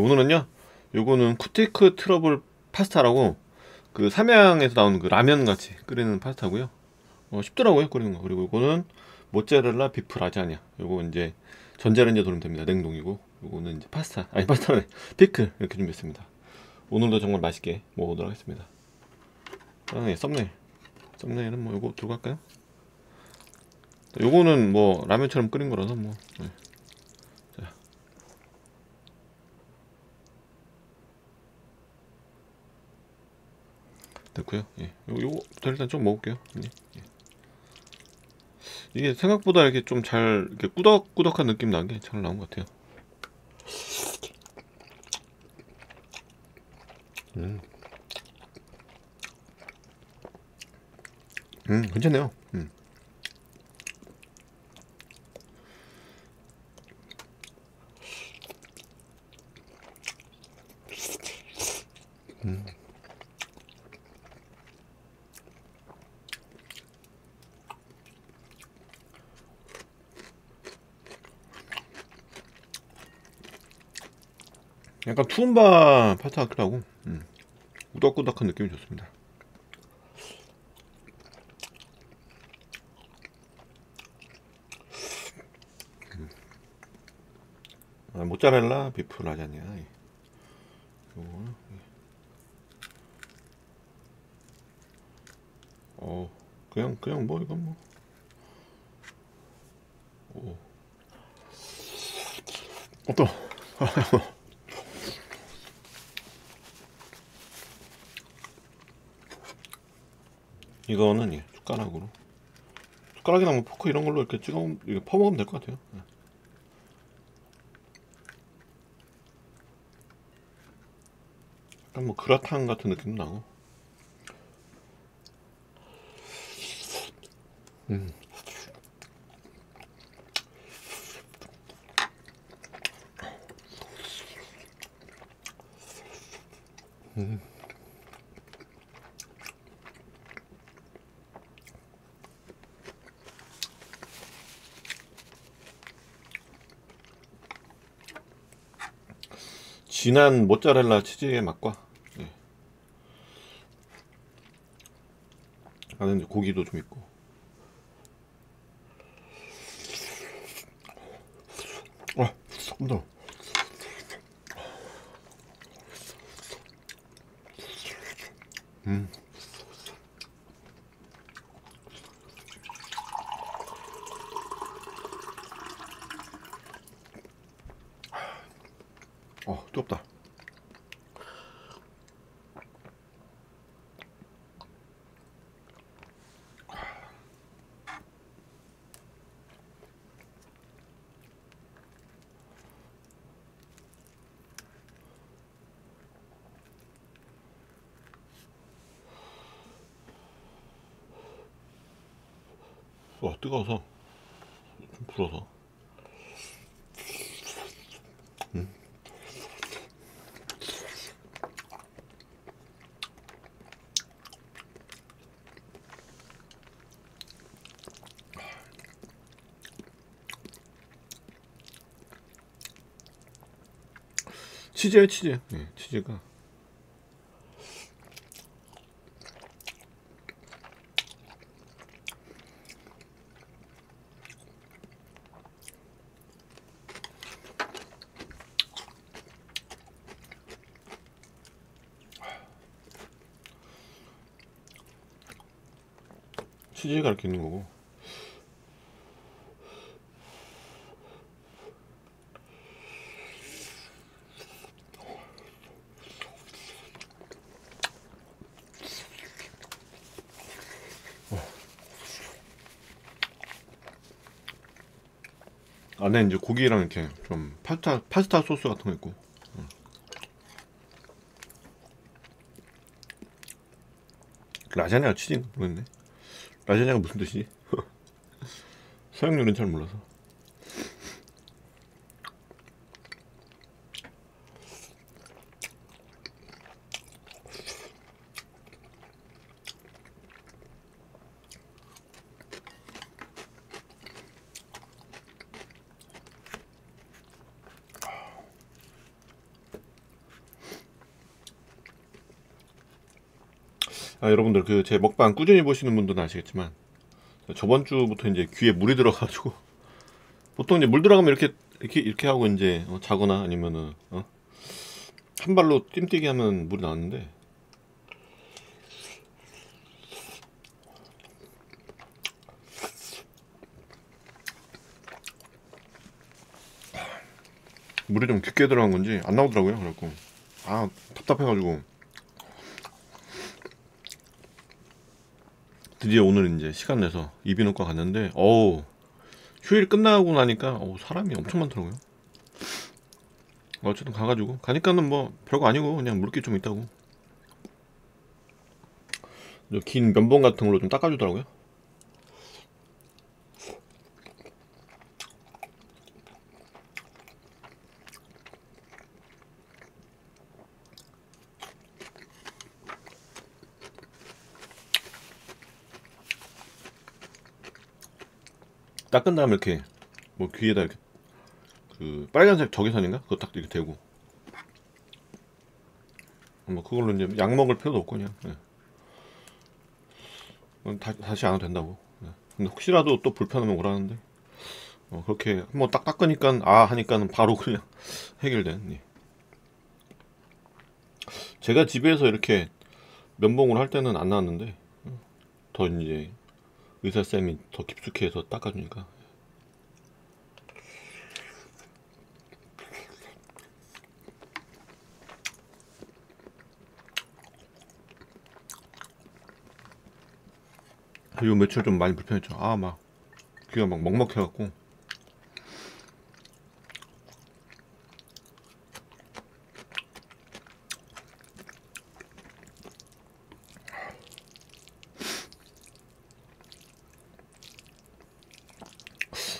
오늘은요 요거는 쿠티크 트러플 파스타라고 그 삼양에서 나오는 그 라면 같이 끓이는 파스타고요. 어, 쉽더라고요 끓이는 거. 그리고 요거는 모짜렐라 비프 라자냐. 요거 이제 전자레인지에 돌리면 됩니다. 냉동이고. 요거는 이제 파스타. 아니 파스타네. 피클 이렇게 준비했습니다. 오늘도 정말 맛있게 먹어보도록 하겠습니다. 아, 예, 썸네일. 썸네일은 뭐 요거 들고 갈까요? 요거는 뭐 라면처럼 끓인 거라서 뭐 네. 됐고요 예. 요, 요거 일단 좀 먹을게요 예. 예. 이게 생각보다 이렇게 좀 잘 이렇게 꾸덕꾸덕한 느낌 나게 잘 나온 것 같아요 음. 음, 괜찮네요. 음. 음. 약간 투움바 파스타 같기도 하고? 음. 꾸덕꾸덕한 느낌이 좋습니다. 아, 모짜렐라 비프 라자냐 요거. 어 그냥 그냥 뭐 이건 뭐. 오. 어떠 이거는 예, 숟가락으로 숟가락이나 뭐 포크 이런 걸로 이렇게 찍어 이렇게 퍼먹으면 될 것 같아요 예. 약간 뭐 그라탕 같은 느낌도 나고 음. 음. 진한 모짜렐라 치즈의 맛과 예. 안에 고기도 좀 있고 아, 엄청 음. 어, 뜨겁다. 와, 뜨거워서 좀 불어서. 치즈야 치즈. 네, 치즈가. 치즈가 이렇게 있는 거고. 안에 이제 고기랑 이렇게 좀 파스타 파스타 소스 같은 거 있고. 응. 라자냐가 치즈 모르겠네. 라자냐가 무슨 뜻이지? 서양 요리는 잘 몰라서. 아, 여러분들 그 제 먹방 꾸준히 보시는 분들은 아시겠지만 저번 주부터 이제 귀에 물이 들어가지고 보통 이제 물 들어가면 이렇게 이렇게 이렇게 하고 이제 어, 자거나 아니면은 어? 한 발로 뜀뛰기 하면 물이 나왔는데 물이 좀 깊게 들어간 건지 안 나오더라고요. 그래갖고 아 답답해가지고 드디어 오늘 이제 시간 내서 이비인후과 갔는데 어우 휴일 끝나고 나니까 어우, 사람이 엄청 많더라고요. 어쨌든 가가지고 가니까는 뭐 별거 아니고 그냥 물기 좀 있다고 저긴 면봉 같은 걸로 좀 닦아주더라고요. 닦은 다음에 이렇게 뭐 귀에다 이렇게 그 빨간색 적외선인가 그거 딱 이렇게 대고 뭐 그걸로 이제 약 먹을 필요도 없고 그냥 예. 그건 다, 다시 안 해도 된다고 예. 근데 혹시라도 또 불편하면 오라는데 어, 그렇게 한번 딱 닦으니까 아 하니까는 바로 그냥 해결된 예. 제가 집에서 이렇게 면봉을 할 때는 안 나왔는데 어, 더 이제 의사 쌤이 더 깊숙이 해서 닦아주니까 요 며칠 좀 많이 불편했죠. 아 막 귀가 막 먹먹해갖고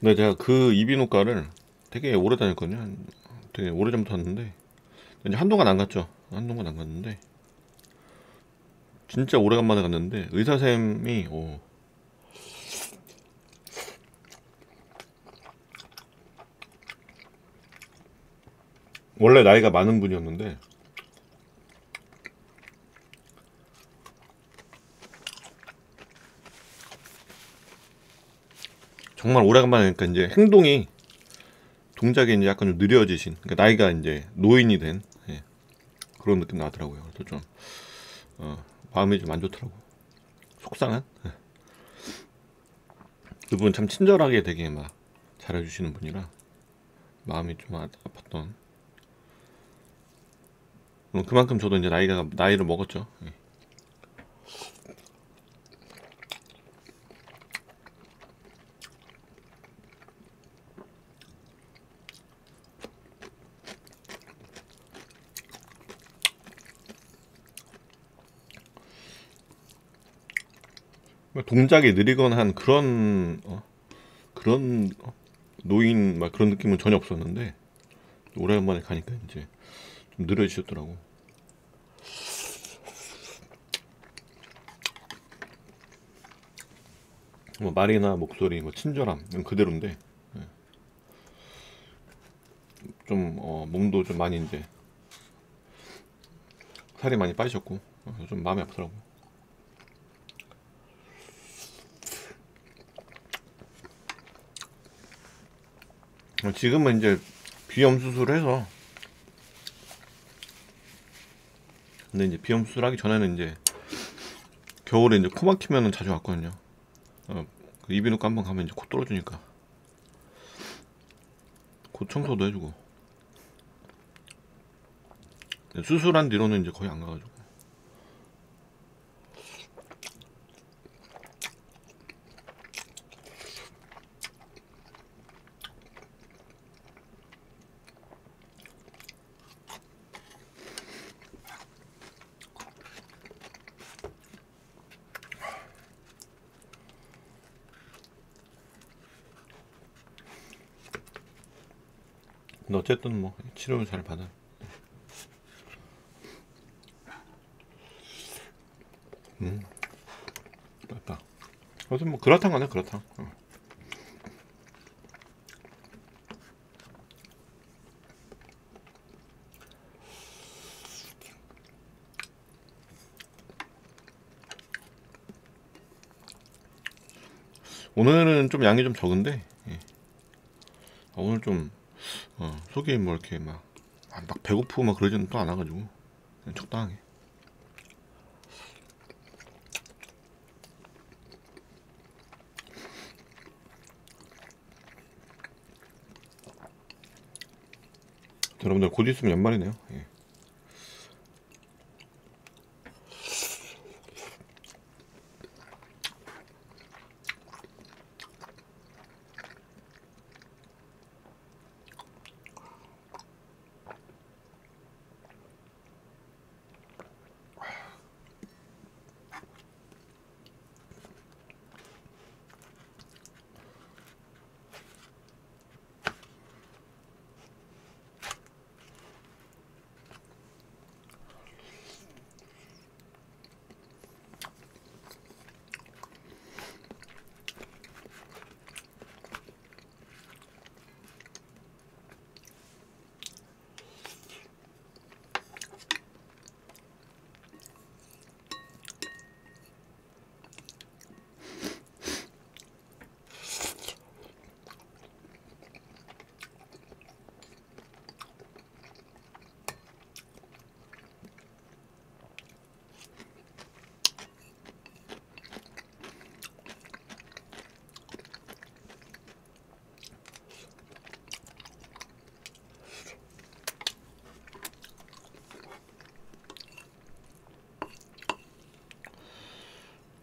근데 제가 그 이비인후과를 되게 오래 다녔거든요. 한- 되게 오래 전부터 왔는데 이제 한동안 안 갔죠. 한동안 안 갔는데 진짜 오래간만에 갔는데 의사 쌤이 오, 원래 나이가 많은 분이었는데 정말 오래간만에 하니까 이제 행동이 동작이 이제 약간 좀 느려지신 그러니까 나이가 이제 노인이 된 예, 그런 느낌 나더라고요. 그래서 좀 어, 마음이 좀 안 좋더라고. 속상한. 예. 그분 참 친절하게 되게 막 잘해주시는 분이라 마음이 좀 아- 아팠던. 어, 그만큼 저도 이제 나이가 나이를 먹었죠. 예. 동작이 느리거나 한 그런 어, 그런 어, 노인 막 그런 느낌은 전혀 없었는데 오랜만에 가니까 이제 좀 느려지셨더라고. 뭐 말이나 목소리, 뭐 친절함 그대로인데 예. 좀 어, 몸도 좀 많이 이제 살이 많이 빠지셨고 어, 좀 마음이 아프더라고. 어, 지금은 이제 비염 수술해서. 근데 이제 비염 수술하기 전에는 이제 겨울에 이제 코 막히면은 자주 왔거든요. 어, 그 이비인후과 한번 가면 이제 코 뚫어주니까. 코 청소도 해주고. 수술한 뒤로는 이제 거의 안 가가지고 근데 어쨌든 뭐 치료는 잘 받아. 음, 맞다. 무슨 뭐 그렇다고 하네 그렇다. 어. 오늘은 좀 양이 좀 적은데 예. 아, 오늘 좀 어, 속이 뭐 이렇게 막, 아, 막 배고프고 막 그러지는 또 않아가지고. 그냥 적당하게. 여러분들 곧 있으면 연말이네요. 예.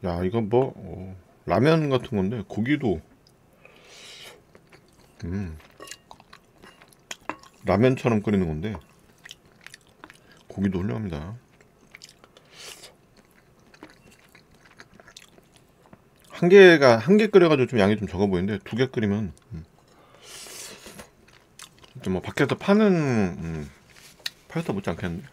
야 이건 뭐 어, 라면 같은 건데 고기도. 음. 라면처럼 끓이는 건데 고기도 훌륭합니다. 한 개가 한 개 끓여가지고 좀 양이 좀 적어 보이는데 두 개 끓이면 음. 뭐 밖에서 파는 음, 파스타 못지 않겠는데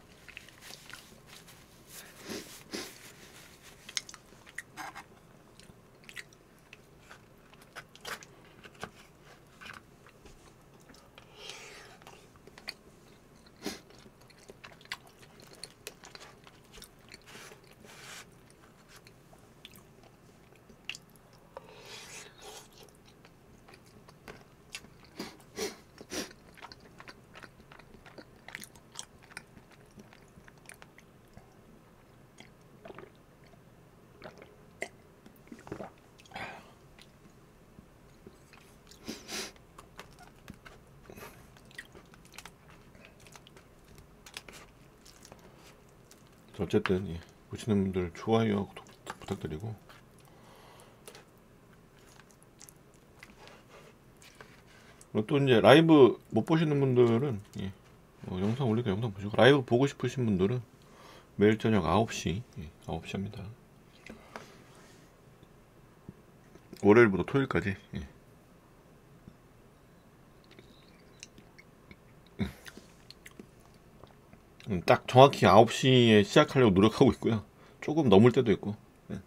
어쨌든 예, 보시는 분들 좋아요 부탁드리고 또 이제 라이브 못 보시는 분들은 예, 어, 영상 올리니까 영상 보시고 라이브 보고 싶으신 분들은 매일 저녁 9시 예, 9시 합니다 월요일부터 토요일까지 예. 딱 정확히 9시에 시작하려고 노력하고 있고요. 조금 넘을 때도 있고. 네.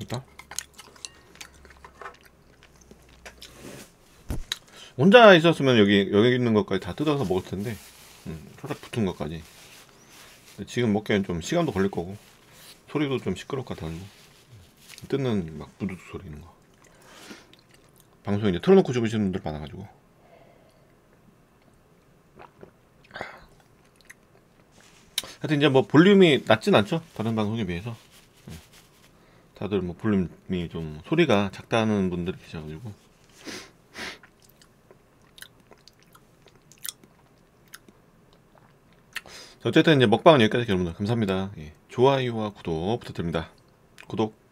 있다. 혼자 있었으면 여기 여기 있는 것까지 다 뜯어서 먹을 텐데. 음, 살짝 붙은 것까지. 지금 먹기엔 좀 시간도 걸릴 거고. 소리도 좀것 같아가지고 뜯는 막 부두둑 소리 있는 거. 방송 이제 틀어놓고 주무시는 분들 많아가지고. 하여튼 이제 뭐 볼륨이 낮진 않죠? 다른 방송에 비해서. 다들 뭐 볼륨이 좀 소리가 작다는 분들이 계셔가지고 어쨌든 이제 먹방은 여기까지 여러분들 감사합니다. 예. 좋아요와 구독 부탁드립니다. 구독.